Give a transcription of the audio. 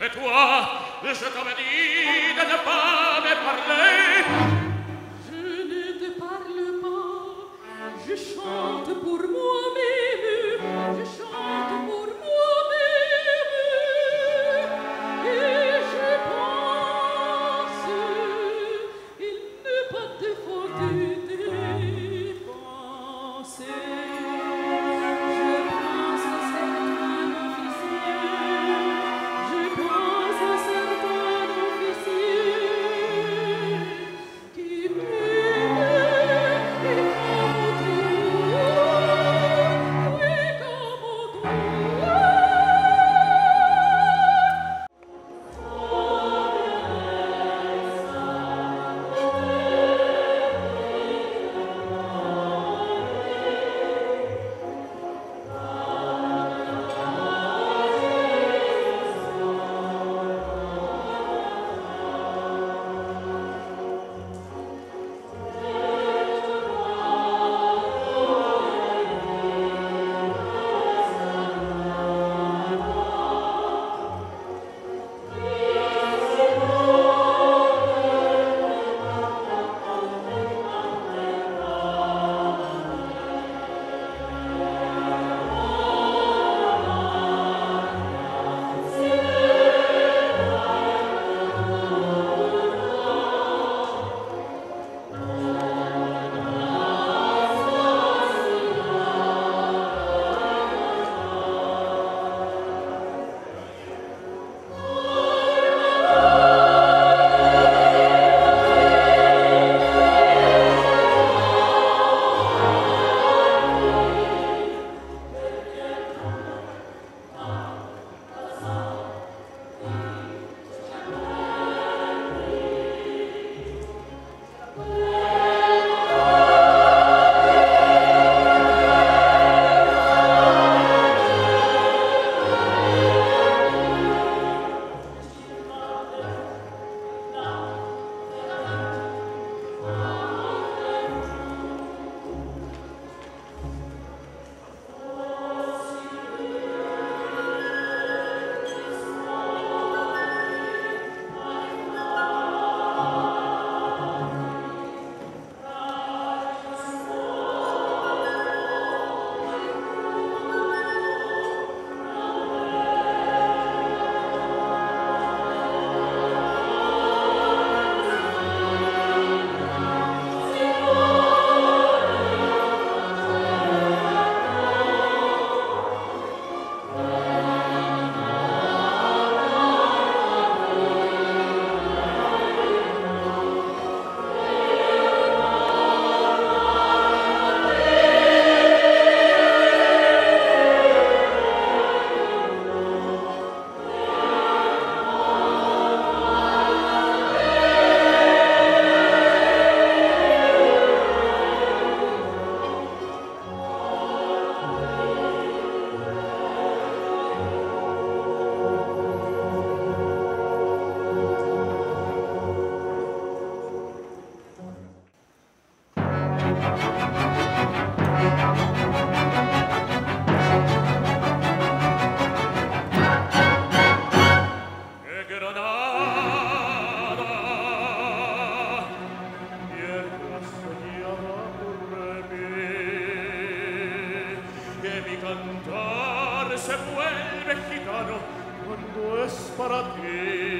Et toi, je t'avais dit de ne pas me parler. Je ne te parle pas, je chante pour moi. se vuelve gitano cuando es para ti.